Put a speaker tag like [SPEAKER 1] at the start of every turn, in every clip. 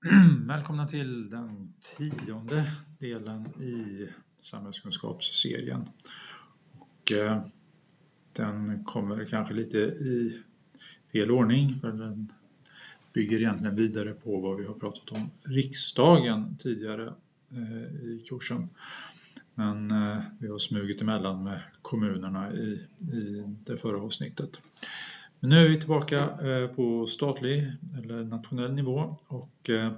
[SPEAKER 1] Välkomna till den tionde delen i samhällskunskapsserien. Och, eh, den kommer kanske lite i fel ordning för den bygger egentligen vidare på vad vi har pratat om riksdagen tidigare eh, i kursen. Men eh, vi har smugit emellan med kommunerna i, i det förra avsnittet. Men nu är vi tillbaka eh, på statlig eller nationell nivå och eh,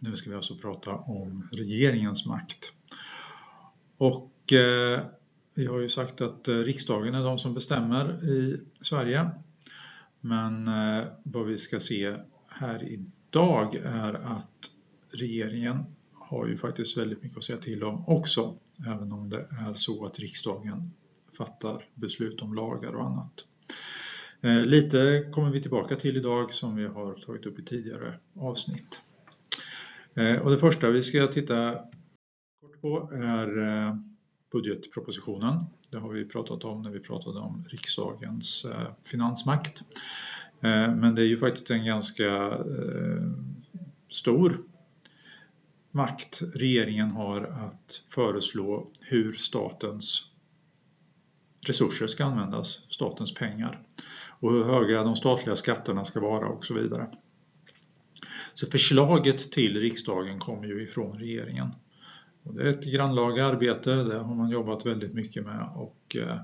[SPEAKER 1] nu ska vi alltså prata om regeringens makt. Och eh, vi har ju sagt att riksdagen är de som bestämmer i Sverige. Men vad vi ska se här idag är att regeringen har ju faktiskt väldigt mycket att säga till om också, även om det är så att riksdagen fattar beslut om lagar och annat. Eh, lite kommer vi tillbaka till idag som vi har tagit upp i tidigare avsnitt. Eh, och det första vi ska titta kort på är eh, budgetpropositionen. Det har vi pratat om när vi pratade om riksdagens finansmakt. Men det är ju faktiskt en ganska stor makt regeringen har att föreslå hur statens resurser ska användas, statens pengar och hur höga de statliga skatterna ska vara och så vidare. Så förslaget till riksdagen kommer ju ifrån regeringen. Och det är ett grannlaga arbete, det har man jobbat väldigt mycket med och eh,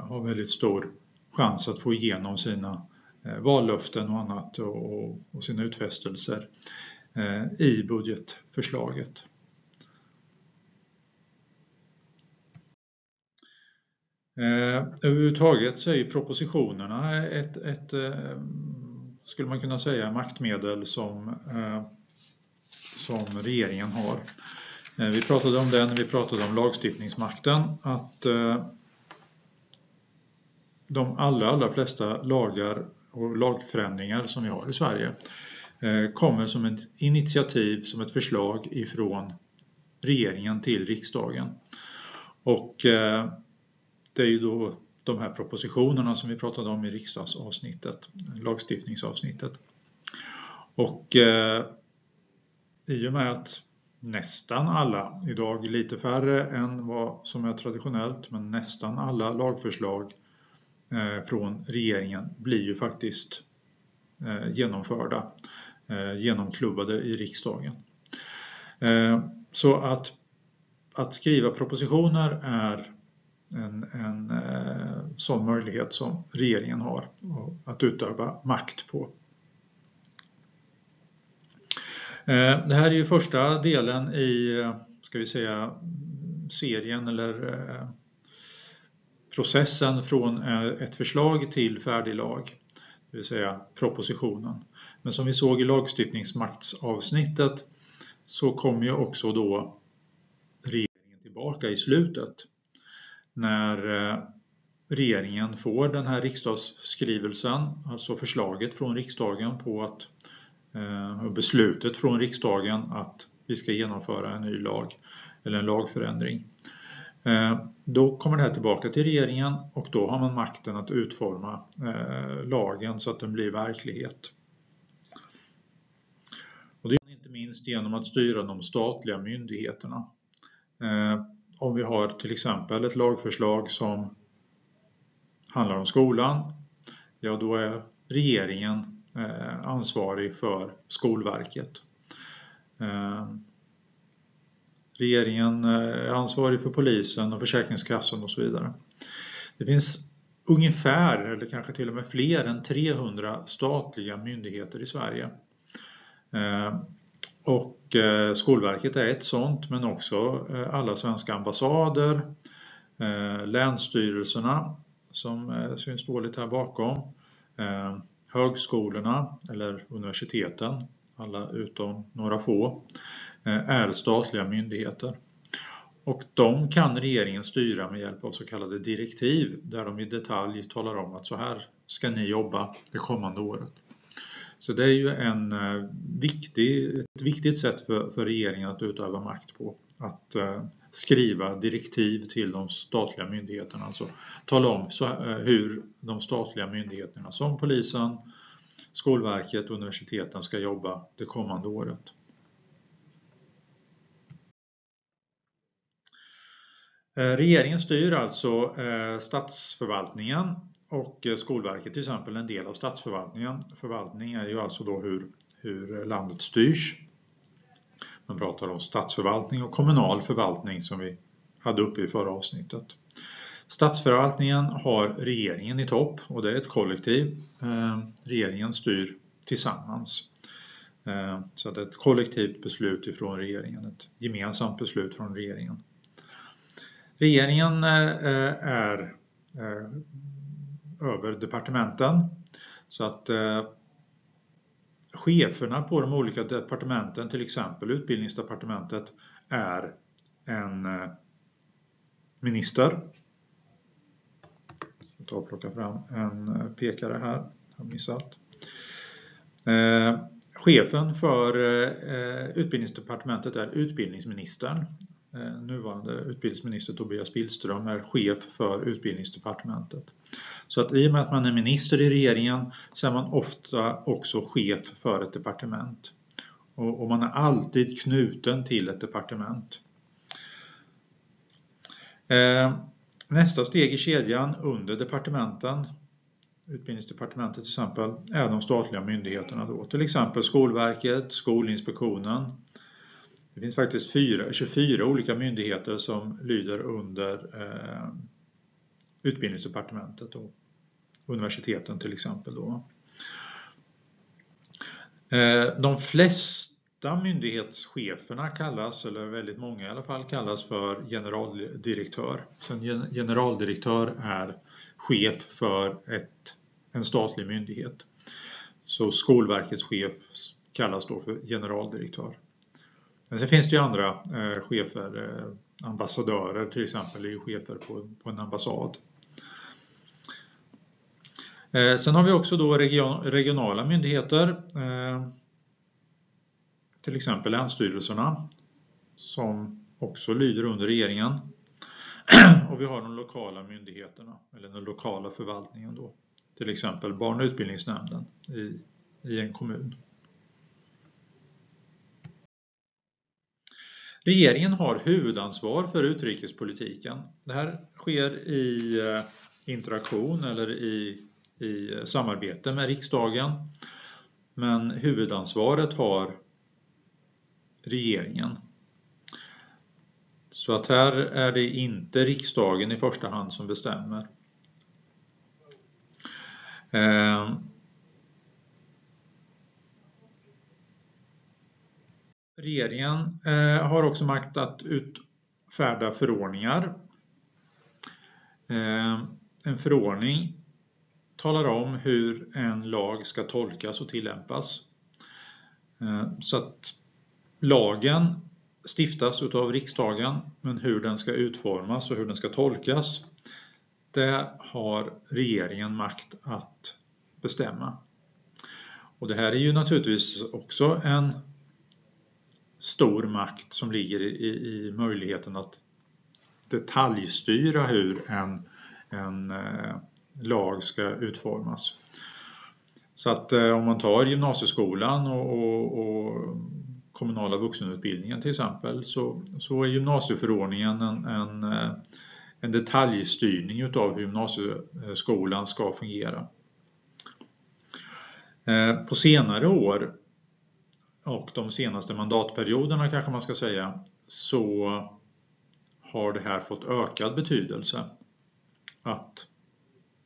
[SPEAKER 1] har väldigt stor chans att få igenom sina eh, vallöften och annat och, sina utfästelser eh, i budgetförslaget. Eh, överhuvudtaget så är ju propositionerna ett, ett eh, skulle man kunna säga, maktmedel som, eh, som regeringen har. Eh, vi pratade om det när vi pratade om lagstiftningsmakten, att eh, de allra, allra flesta lagar och lagförändringar som vi har i Sverige eh, kommer som ett initiativ, som ett förslag ifrån regeringen till riksdagen. Och eh, det är ju då de här propositionerna som vi pratade om i riksdagsavsnittet, lagstiftningsavsnittet. Och eh, i och med att nästan alla, idag lite färre än vad som är traditionellt, men nästan alla lagförslag eh, från regeringen blir ju faktiskt eh, genomförda, eh, genomklubbade i riksdagen. Eh, så att, att skriva propositioner är en, en eh, sån möjlighet som regeringen har att utöva makt på. Eh, det här är ju första delen i, eh, ska vi säga, serien eller eh, processen från eh, ett förslag till färdig lag, det vill säga propositionen. Men som vi såg i lagstiftningsmaktsavsnittet så kommer ju också då regeringen tillbaka i slutet när eh, regeringen får den här riksdagsskrivelsen, alltså förslaget från riksdagen på att eh, beslutet från riksdagen att vi ska genomföra en ny lag eller en lagförändring. Eh, då kommer det här tillbaka till regeringen och då har man makten att utforma lagen så att den blir verklighet. Och det är inte minst genom att styra de statliga myndigheterna om vi har till exempel ett lagförslag som handlar om skolan, ja då är regeringen eh, ansvarig för Skolverket. Eh, regeringen eh, är ansvarig för polisen och Försäkringskassan och så vidare. Det finns ungefär, eller kanske till och med fler än 300 statliga myndigheter i Sverige. Och Eh, Skolverket är ett sånt men också eh, alla svenska ambassader, eh, länsstyrelserna som syns dåligt här bakom, högskolorna eller universiteten, alla utom några få, är statliga myndigheter. Och de kan regeringen styra med hjälp av så kallade direktiv där de i detalj talar om att så här ska ni jobba det kommande året. Så det är ju en eh, viktig, ett viktigt sätt för, för regeringen att utöva makt på. Att eh, skriva direktiv till de statliga myndigheterna, alltså tala om så, eh, hur de statliga myndigheterna som polisen, Skolverket och universiteten ska jobba det kommande året. Eh, regeringen styr alltså eh, statsförvaltningen och eh, Skolverket till exempel en del av statsförvaltningen. Förvaltning är ju alltså då hur, hur landet styrs. Man pratar om statsförvaltning och kommunal förvaltning som vi hade uppe i förra avsnittet. Statsförvaltningen har regeringen i topp och det är ett kollektiv. Eh, regeringen styr tillsammans. Eh, så det är ett kollektivt beslut ifrån regeringen, ett gemensamt beslut från regeringen. Regeringen är över departementen så att eh, cheferna på de olika departementen, till exempel utbildningsdepartementet, är en eh, minister. Jag tar och plockar fram en eh, pekare här, har missat. Eh, chefen för utbildningsdepartementet är utbildningsministern Eh, nuvarande utbildningsminister Tobias Billström är chef för utbildningsdepartementet. Så att i och med att man är minister i regeringen så är man ofta också chef för ett departement. Och, man är alltid knuten till ett departement. Eh, nästa steg i kedjan under departementen, utbildningsdepartementet till exempel, är de statliga myndigheterna då. Till exempel Skolverket, Skolinspektionen, det finns faktiskt 4, 24 olika myndigheter som lyder under eh, utbildningsdepartementet och universiteten till exempel. Då. Eh, de flesta myndighetscheferna kallas, eller väldigt många i alla fall, kallas för generaldirektör. Så en generaldirektör är chef för ett, en statlig myndighet. Så Skolverkets chef kallas då för generaldirektör. Men sen finns det ju andra eh, chefer, eh, ambassadörer till exempel, är ju chefer på, på en ambassad. Eh, sen har vi också då region, regionala myndigheter, eh, till exempel länsstyrelserna, som också lyder under regeringen. Och vi har de lokala myndigheterna, eller den lokala förvaltningen då, till exempel barn och utbildningsnämnden i, i en kommun. Regeringen har huvudansvar för utrikespolitiken. Det här sker i eh, interaktion eller i, i samarbete med riksdagen. Men huvudansvaret har regeringen. Så att här är det inte riksdagen i första hand som bestämmer. Eh, Regeringen eh, har också makt att utfärda förordningar. Eh, en förordning talar om hur en lag ska tolkas och tillämpas. Eh, så att lagen stiftas utav riksdagen men hur den ska utformas och hur den ska tolkas det har regeringen makt att bestämma. Och det här är ju naturligtvis också en stor makt som ligger i, i möjligheten att detaljstyra hur en, en eh, lag ska utformas. Så att eh, om man tar gymnasieskolan och, och, och, kommunala vuxenutbildningen till exempel så, så är gymnasieförordningen en, en, eh, en detaljstyrning utav hur gymnasieskolan ska fungera. Eh, på senare år och de senaste mandatperioderna kanske man ska säga så har det här fått ökad betydelse att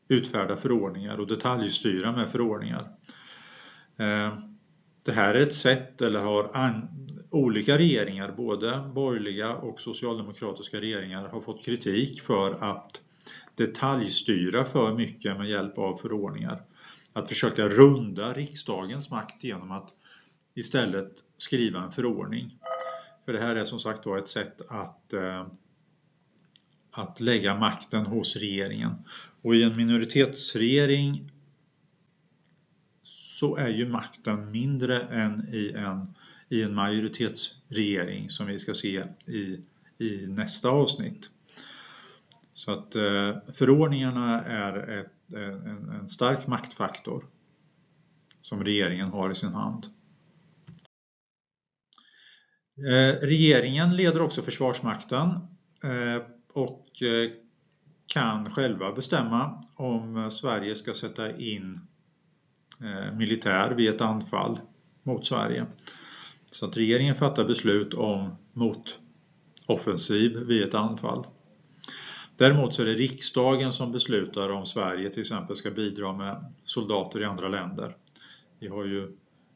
[SPEAKER 1] utfärda förordningar och detaljstyra med förordningar. Eh, det här är ett sätt, eller har olika regeringar, både borgerliga och socialdemokratiska regeringar, har fått kritik för att detaljstyra för mycket med hjälp av förordningar. Att försöka runda riksdagens makt genom att istället skriva en förordning. För det här är som sagt då ett sätt att, eh, att lägga makten hos regeringen. Och i en minoritetsregering så är ju makten mindre än i en, i en majoritetsregering som vi ska se i, i nästa avsnitt. Så att eh, förordningarna är ett, en, en stark maktfaktor som regeringen har i sin hand. Eh, regeringen leder också Försvarsmakten eh, och eh, kan själva bestämma om Sverige ska sätta in militär vid ett anfall mot Sverige. Så att regeringen fattar beslut om motoffensiv vid ett anfall. Däremot så är det riksdagen som beslutar om Sverige till exempel ska bidra med soldater i andra länder. Vi har ju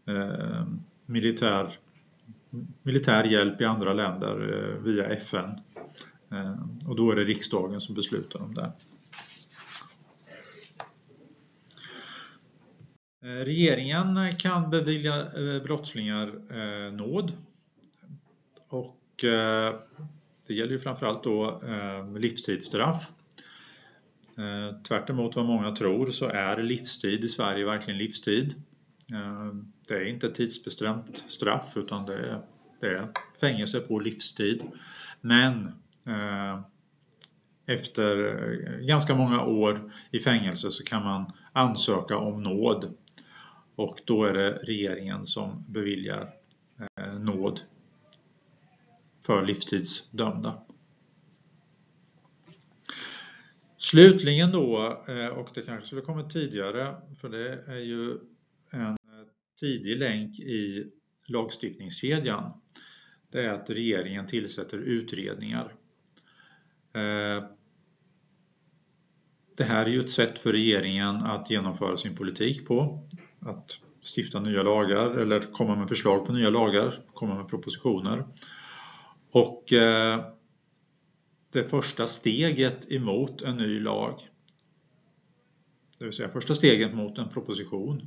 [SPEAKER 1] eh, militär, militär hjälp i andra länder eh, via FN eh, och då är det riksdagen som beslutar om det. Eh, regeringen kan bevilja brottslingar nåd och det gäller ju framförallt då livstidsstraff. Tvärt emot vad många tror så är livstid i Sverige verkligen livstid. Eh, det är inte tidsbestämt straff utan det är, det är fängelse på livstid. Men eh, efter eh, ganska många år i fängelse så kan man ansöka om nåd och då är det regeringen som beviljar nåd för livstidsdömda. Slutligen då, och det kanske skulle kommit tidigare, för det är ju en tidig länk i lagstiftningskedjan, det är att regeringen tillsätter utredningar. Eh, det här är ju ett sätt för regeringen att genomföra sin politik på att stifta nya lagar eller komma med förslag på nya lagar, komma med propositioner. Och eh, det första steget emot en ny lag, det vill säga första steget mot en proposition,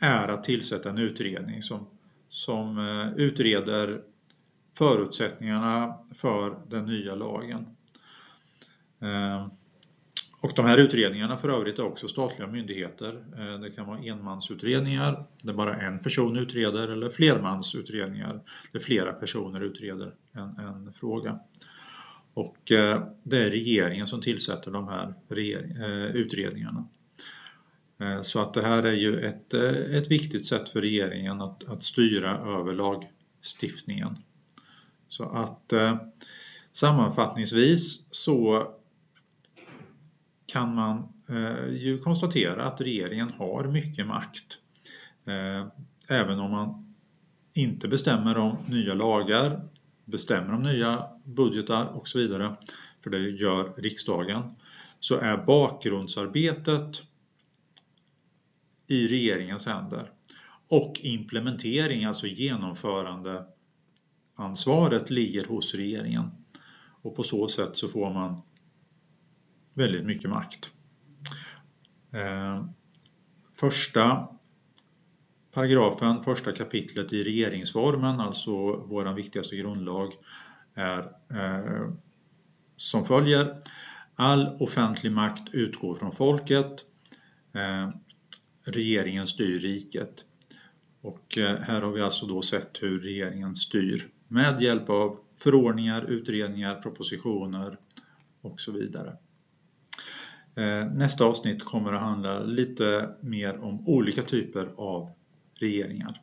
[SPEAKER 1] är att tillsätta en utredning som, som eh, utreder förutsättningarna för den nya lagen. Ehm, och de här utredningarna för övrigt är också statliga myndigheter. Ehm, det kan vara enmansutredningar där bara en person utreder eller flermansutredningar där flera personer utreder en, en fråga. Och eh, det är regeringen som tillsätter de här eh, utredningarna. Eh, så att det här är ju ett, eh, ett viktigt sätt för regeringen att, att styra över lagstiftningen. Så att eh, sammanfattningsvis så kan man ju konstatera att regeringen har mycket makt. Även om man inte bestämmer om nya lagar, bestämmer om nya budgetar och så vidare, för det gör riksdagen, så är bakgrundsarbetet i regeringens händer. Och implementering, alltså genomförande ansvaret ligger hos regeringen. Och på så sätt så får man väldigt mycket makt. Eh, första paragrafen, första kapitlet i regeringsformen, alltså vår viktigaste grundlag, är eh, som följer. All offentlig makt utgår från folket. Eh, regeringen styr riket. Och eh, här har vi alltså då sett hur regeringen styr med hjälp av förordningar, utredningar, propositioner och så vidare. Eh, nästa avsnitt kommer att handla lite mer om olika typer av regeringar.